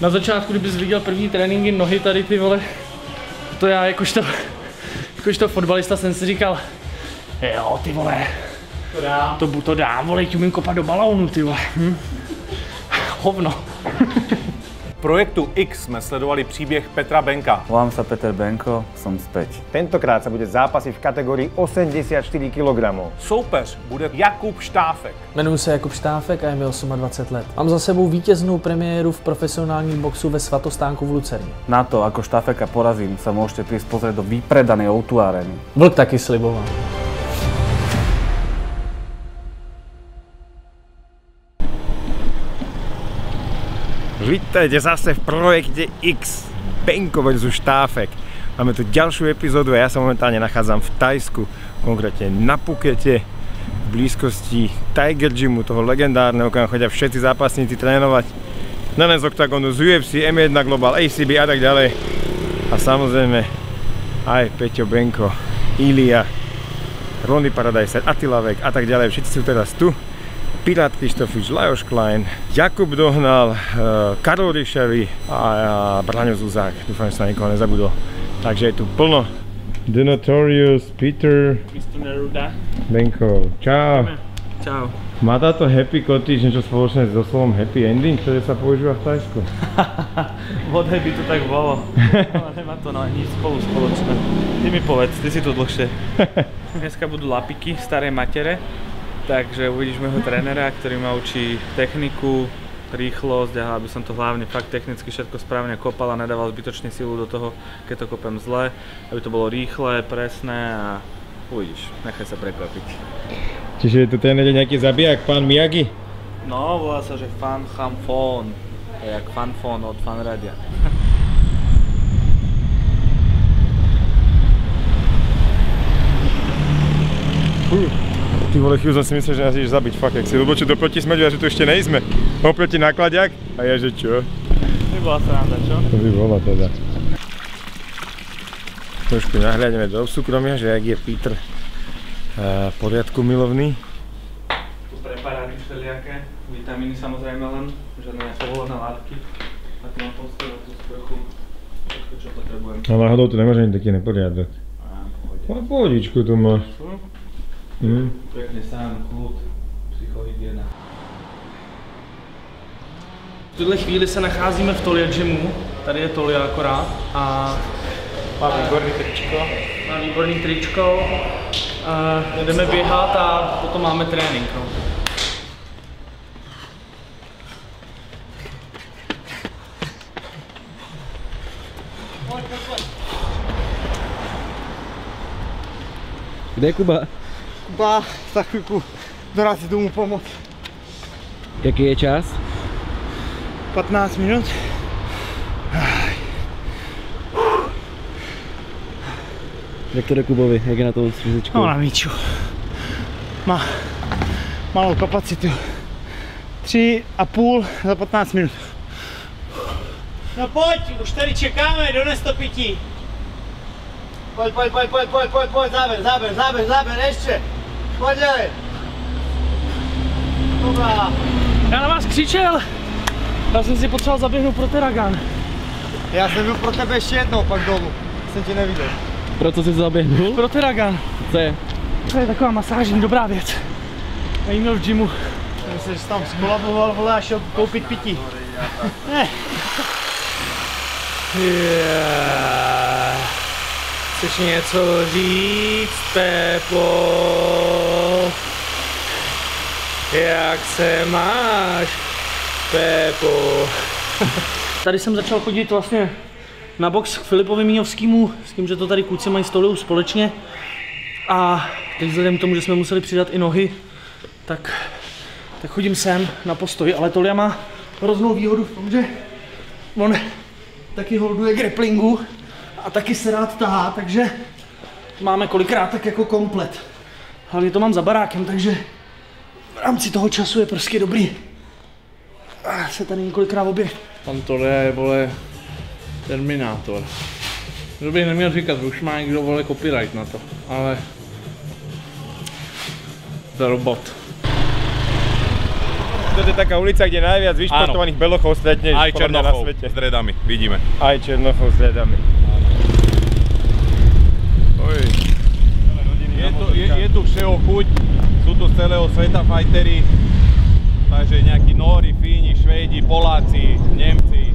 Na začátku, kdybys viděl první tréninky nohy tady ty vole, to já jakožto, jakožto fotbalista jsem si říkal, jo ty vole, to dám, to, to dám, vole, ti umím kopat do balónu, ty vole. Hm? Hovno. V projektu X jsme sledovali příběh Petra Benka. Volám sa Peter Benko, som späť. Tentokrát sa bude zápasiť v kategórii 84 kg. Soupeř bude Jakub Štáfek. Jmenuji se Jakub Štáfek a je mi 28 let. Mám za sebou vítěznou premiéru v profesionálním boxu ve Svatostánku v Lucerně. Na to, ako Štafeka porazím, môžete prísť pozrieť do vypredanej O2 arény. Vlk taky sliboval. Vítajte zase v projekte X. Benko versus Štáfek. Máme tu ďalšiu epizódu a ja sa momentálne nachádzam v Tajsku, konkrétne na Pukete, v blízkosti Tiger Gymu, toho legendárneho, kam chodia všetci zápasníci trénovať. Nelen z Octagonu, z UFC, M1 Global, ACB a tak ďalej. A samozrejme aj Peťo Benko, Ilia, Ronny Paradise, Attila Vek a tak ďalej. Všetci sú teraz tu. Pirát Krištofič, Lajos Klein, Jakub Dohnal, eh, Karol Ryšavy a Braňo Zuzák. Dúfam, že sa nikoho nezabudol. Takže je tu plno. The Notorious, Peter, Mr. Neruda. Benko. Čau. Čau. Má táto Happy Cottage niečo spoločné so slovom Happy Ending, ktoré sa používa v Tajsku? Vodaj by to tak bolo. Ale nemá to na nič spolu spoločné. Ty mi povedz, ty si tu dlhšie. Dneska budú lapiky staré matere, takže uvidíš môjho trénera, ktorý ma učí techniku, rýchlosť a aby som to hlavne fakt technicky všetko správne kopal a nedával zbytočne silu do toho, keď to kopem zle, aby to bolo rýchle, presné a uvidíš, nechaj sa prekvapiť. Čiže je tu ten nejaký zabijak, pán Miyagi? No, volá sa, že Fan. To je jak Fan Phone od Fan Radia. Ty vole, chvíľu som si myslel, že nás ideš zabiť, fakt, jak si odbočil do proti smeďu a že tu ešte nejsme. Oproti nákladiak a ja, že čo? Nebola sranda, čo? To by bolo teda. Trošku nahľadíme do súkromia, že jak je Peter uh, poriadku milovný. Tu preparáty všelijaké, vitamíny samozrejme len, žiadne nepovolené látky. A tu mám postavu, tú sprchu, všetko čo potrebujem. A náhodou tu nemáš ani taký neporiadok. A. A pohodičku tu máš. Hm. Pekne sám, kľud, psychohygiena. V tuhle chvíli se nacházíme v Tolia Gymu, tady je Tolia akorát a má výborný tričko. Má výborný tričko, a jdeme běhat a potom máme trénink. No. Kde je Kuba? Kuba za chvilku dorazí domů pomoct. Jaký je čas? 15 minut. Jak to jde Kubovi? Jak je na tom s fyzičkou? No na míču. Má malou kapacitu. Tři a půl za 15 minut. No pojď, už tady čekáme, dones to pití. Pojď, pojď, pojď, pojď, pojď, pojď, pojď, záber, záber, záber, záber, ještě. Pojď, dělej. Dobrá. Já na vás křičel! Já jsem si potřeboval zaběhnout pro Teragan. Já jsem byl pro tebe ještě jednou pak dolů. Jsem tě neviděl. Proto jsi zaběhnul? Pro Teragan. Co je? To je taková masážní dobrá věc. Já jí měl v gymu. Myslím, že jsi tam skolaboval, vole, a šel koupit pití. Ne. Yeah. Chceš něco říct, Pepo? Jak se máš, Pepo? Tady jsem začal chodit vlastně na box k Filipovi Míňovskému, s tím, že to tady kluci mají stolu společně. A teď vzhledem k tomu, že jsme museli přidat i nohy, tak, tak chodím sem na postoj. Ale Tolia má hroznou výhodu v tom, že on taky holduje grapplingu a taky se rád tahá, takže máme kolikrát tak jako komplet. Hlavně to mám za barákem, takže v rámci toho času je prostě dobrý ah, se tady několikrát objekt. Pan Tolia je, vole, Terminátor. To bych neměl říkat, už má někdo, vole, copyright na to, ale... To je robot. toto je taká ulica, kde najviac vyšportovaných belochov stretneš Aj na Černochov svete. s dredami, vidíme. Aj Černochov s dredami. Oj. Je tu, je, je tu všeho chuť, sú tu z celého sveta fajtery, takže nejakí Nóri, Fíni, Švédi, Poláci, Nemci,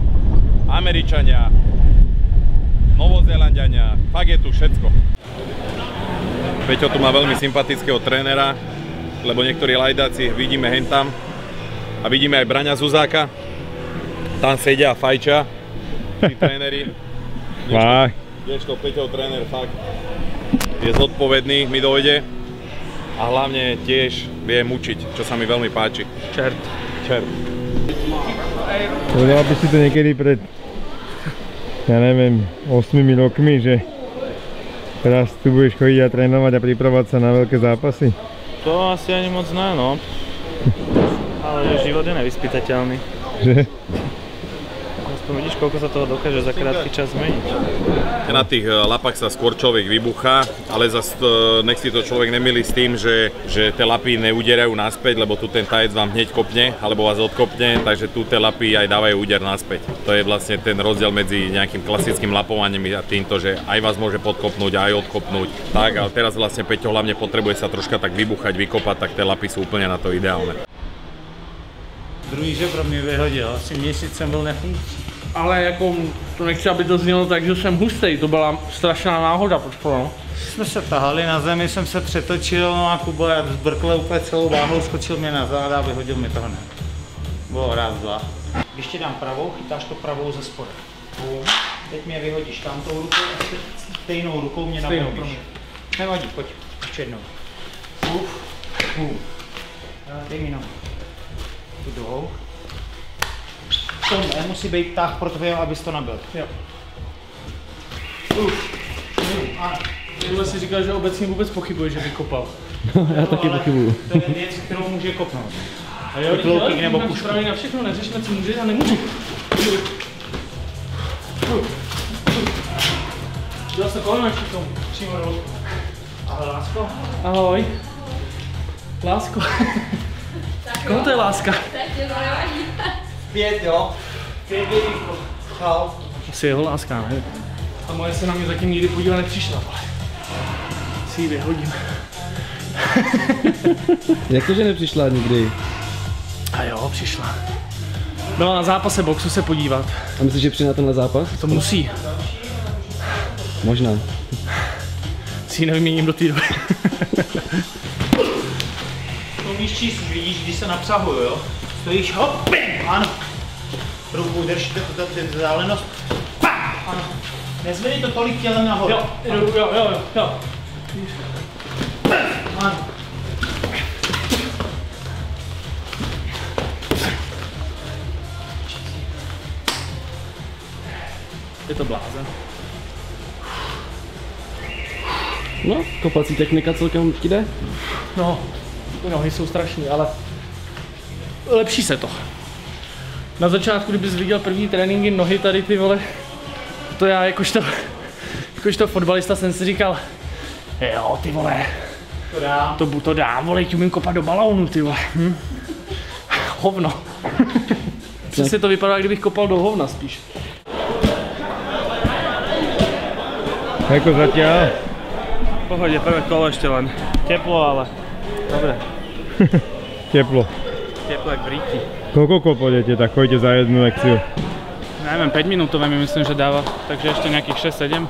Američania, Novozélandiania, fakt je tu všetko. Peťo tu má veľmi sympatického trénera, lebo niektorí lajdáci vidíme hentam a vidíme aj Braňa Zuzáka, tam sedia a fajčia, tí tréneri. Fakt. Kdežto Peťov tréner fakt je zodpovedný, mi dojde a hlavne tiež vie mučiť, čo sa mi veľmi páči. Čert. Čert. Povedal by si to niekedy pred, ja neviem, 8 rokmi, že teraz tu budeš chodiť a trénovať a pripravovať sa na veľké zápasy? To asi ani moc ne, no. Ale život je nevyspytateľný. Že? Aspoň vidíš, koľko sa toho dokáže za krátky čas zmeniť. Na tých e, lapách sa skôr človek vybuchá, ale zase nech si to človek nemýli s tým, že, že tie lapy neuderajú naspäť, lebo tu ten tajec vám hneď kopne, alebo vás odkopne, takže tu tie lapy aj dávajú úder naspäť. To je vlastne ten rozdiel medzi nejakým klasickým lapovaním a týmto, že aj vás môže podkopnúť, aj odkopnúť. Tak, ale teraz vlastne Peťo hlavne potrebuje sa troška tak vybuchať, vykopať, tak tie lapy sú úplne na to ideálne. Druhý žebro mě vyhodil, asi měsíc jsem byl nefunkční. Ale jako, to nechci, aby to znělo tak, že jsem hustý, to byla strašná náhoda, počkej, no. Jsme se tahali na zemi, jsem se přetočil, no a Kuba zbrkle úplně celou váhu, skočil mě na záda a vyhodil mi to hned. Bylo raz, dva. Když ti dám pravou, chytáš to pravou ze spoda. Bum. Teď mě vyhodíš tamtou rukou a stejnou rukou mě nabombíš. Nevadí, pojď, ještě jednou. Uf. A Dej mi nohu. Tu druhou. To ne, musí být tah pro tvoje, abys to nabil. Jo. Uf. Ano. Tohle si říkal, že obecně vůbec pochybuje, že vykopal. Já taky pochybuju. To je věc, kterou může kopnout. A jo, Kloubík nebo jsem pušku. připravený na všechno, neřešme, co může a nemůžu. Dělal jsi kolem ještě tomu, přímo dolů. Ahoj, lásko. Ahoj. Lásko. Koho to je láska? Pět, jo. Pět vědíků. Čau. Asi jeho láska, ne? A moje se na mě zatím nikdy podívat nepřišla, ale si ji vyhodím. Jak to, že nepřišla nikdy? A jo, přišla. Byla na zápase boxu se podívat. A myslíš, že přijde na tenhle zápas? To musí. Možná. Si ji nevyměním do té doby. To umíš číst, vidíš, když se napsahuju, jo? Stojíš, hop, bim, ano. Ruku drž t- t- t- vzdálenost. Ano. Nezvedej to tolik tělem nahoru. jo, jo, jo, jo, jo. Ano. Je to blázen. No, kopací technika celkem ti jde? No, ty nohy jsou strašný, ale lepší se to. Na začátku, kdybys viděl první tréninky nohy tady ty vole, to já jakožto, jakožto fotbalista jsem si říkal, jo ty vole, To dám. to, to dám, vole, ti umím kopat do balónu, ty vole. Hm? Hovno. Přesně to vypadá, kdybych kopal do hovna spíš. Ako zatiaľ? V pohode, prvé kolo ešte len. Teplo, ale dobre. Teplo. Teplo jak v ríti. Koľko kol pôjdete, tak chodíte za jednu lekciu? Neviem, 5 minútové mi myslím, že dáva, takže ešte nejakých 6-7.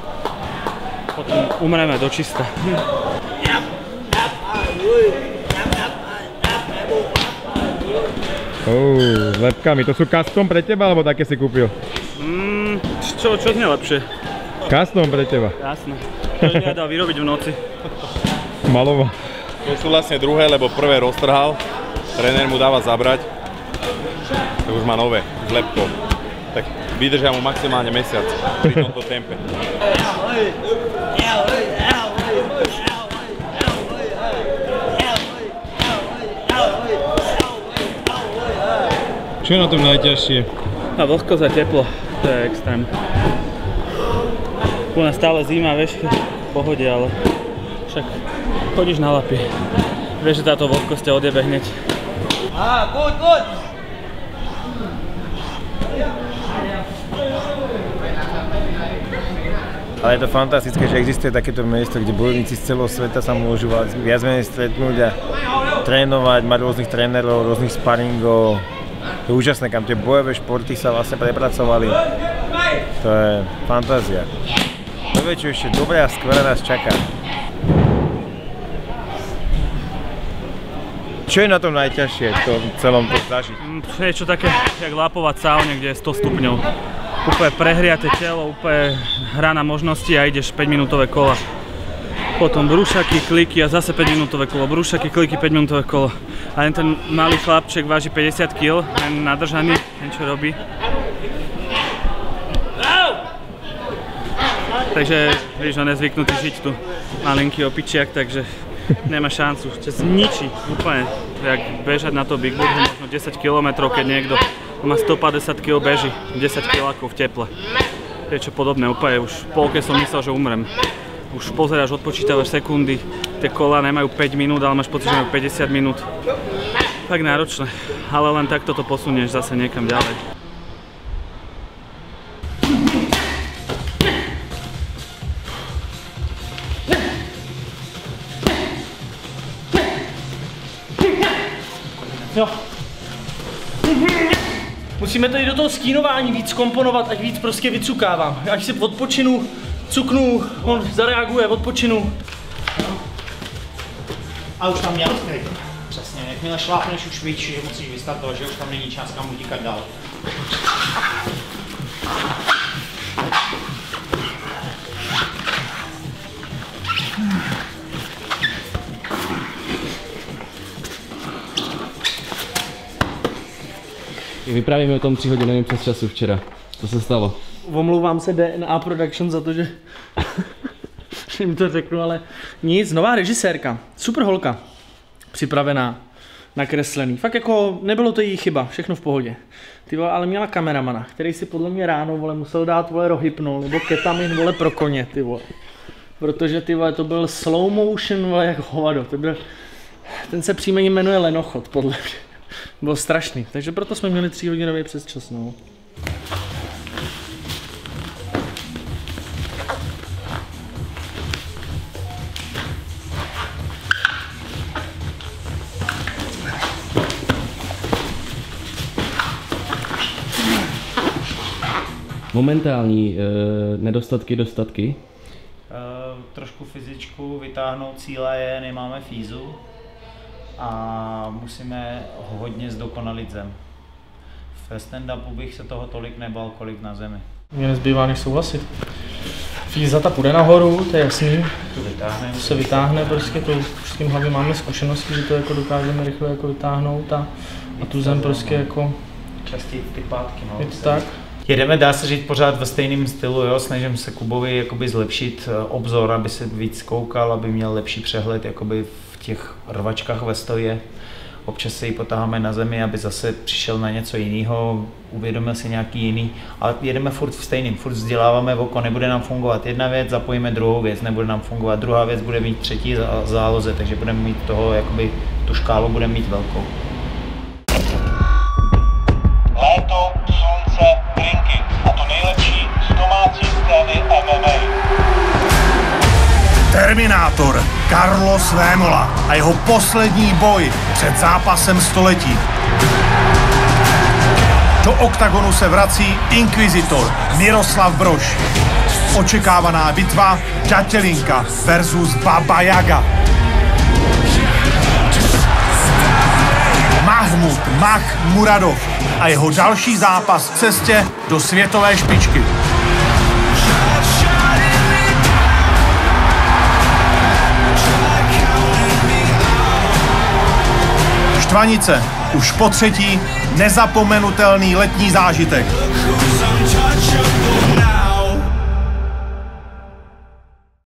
Potom umreme do čista. Oh, s lepkami. To sú custom pre teba, alebo také si kúpil? Mm, čo, čo znie lepšie? Custom pre teba. Jasné. To je nedá vyrobiť v noci. Malova. To sú vlastne druhé, lebo prvé roztrhal, tréner mu dáva zabrať, tak už má nové, s lepkou. Tak vydržia mu maximálne mesiac pri tomto tempe. Čo je na tom najťažšie? A vlhkosť a teplo, to je extrém. U nás stále zima, vieš, v pohode, ale však chodíš na lapy. Vieš, že táto vlhkosť ťa odjebe hneď. Ale je to fantastické, že existuje takéto miesto, kde bojovníci z celého sveta sa môžu viac menej stretnúť a trénovať, mať rôznych trénerov, rôznych sparingov. To je úžasné, kam tie bojové športy sa vlastne prepracovali. To je fantázia. To ešte dobré a skvelé nás čaká. Čo je na tom najťažšie v tom celom to zažiť? Niečo také, jak lápovať saune, kde je 100 stupňov. Úplne prehriate telo, úplne hra na možnosti a ideš 5 minútové kola. Potom brúšaky, kliky a zase 5 minútové kolo, brúšaky, kliky, 5 minútové kolo. A len ten malý chlapček váži 50 kg, len nadržaný, niečo robí. Takže, vieš, on je zvyknutý žiť tu malinký opičiak, takže nemá šancu, ťa zničí úplne, jak bežať na to Big Book, možno 10 km, keď niekto má 150 kg beží, 10 kg v teple. Je čo podobné, úplne už v polke som myslel, že umrem. Už pozeráš, odpočítavaš sekundy, tie kola nemajú 5 minút, ale máš pocit, že majú 50 minút. Tak náročné, ale len takto to posunieš zase niekam ďalej. Jo. Musíme i do toho skínování víc komponovat, ať víc prostě vycukávám. Až si odpočinu, cuknu, on zareaguje, odpočinu. A už tam měl skryt. Přesně, jakmile šlápneš, už víš, že musíš vystartovat, že už tam není čas kam utíkat dál. Vyprávíme o tom tři hodiny přes času včera. Co se stalo? Omlouvám se DNA Production za to, že jim to řeknu, ale nic, nová režisérka, super holka, připravená, nakreslený. Fakt jako nebylo to její chyba, všechno v pohodě. Ty vole, ale měla kameramana, který si podle mě ráno vole, musel dát vole rohypnol nebo ketamin vole pro koně, ty vole. Protože ty vole, to byl slow motion vole, jak hovado. To byl, ten se příjmení jmenuje Lenochod, podle mě. Bylo strašný, takže proto jsme měli tři hodinový přes čas, no. Momentální e, nedostatky, dostatky. Uh, trošku fyzičku, vytáhnout cíle je, nemáme fízu a musíme hodně zdokonalit zem. Ve stand-upu bych se toho tolik nebal, kolik na zemi. Mě nezbývá než souhlasit. Fíza ta půjde nahoru, to je jasný. To vytáhneme. To se vytáhne, prostě to už s tím hlavně máme zkušenosti, že to jako dokážeme rychle jako vytáhnout a, a tu zem prostě jako, Častěji ty pátky, no. je to tak. Jedeme, dá se říct, pořád ve stejném stylu, jo? snažím se Kubovi jakoby zlepšit eh, obzor, aby se víc koukal, aby měl lepší přehled jakoby v těch rvačkách ve stojě. Občas se ji potáháme na zemi, aby zase přišel na něco jiného, uvědomil si nějaký jiný, ale jedeme furt v stejným, furt vzděláváme oko, nebude nám fungovat jedna věc, zapojíme druhou věc, nebude nám fungovat druhá věc, bude mít třetí zá- záloze, takže budeme mít toho, jakoby tu škálu budeme mít velkou. Léto, slunce, drinky a to nejlepší z domácí scény MMA. Terminátor Carlos Vémola a jeho poslední boj před zápasem století. Do oktagonu se vrací Inquisitor Miroslav Brož. Očekávaná bitva Ďatelinka versus Baba Yaga. Mahmud Mach Muradov a jeho další zápas v cestě do světové špičky. Štvanice, už po třetí, nezapomenutelný letní zážitek.